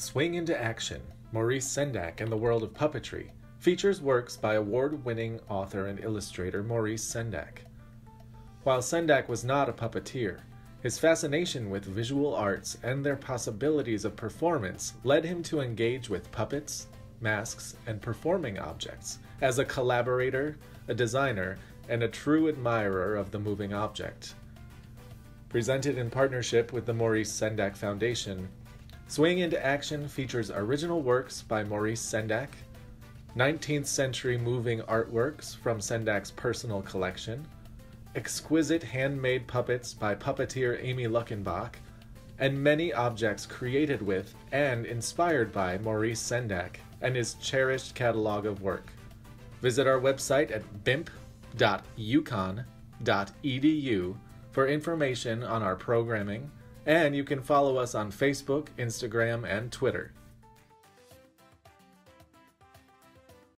Swing into Action Maurice Sendak and the World of Puppetry features works by award winning author and illustrator Maurice Sendak. While Sendak was not a puppeteer, his fascination with visual arts and their possibilities of performance led him to engage with puppets, masks, and performing objects as a collaborator, a designer, and a true admirer of the moving object. Presented in partnership with the Maurice Sendak Foundation, Swing into Action features original works by Maurice Sendak, 19th century moving artworks from Sendak's personal collection, exquisite handmade puppets by puppeteer Amy Luckenbach, and many objects created with and inspired by Maurice Sendak and his cherished catalog of work. Visit our website at bimp.uconn.edu for information on our programming and you can follow us on Facebook, Instagram, and Twitter.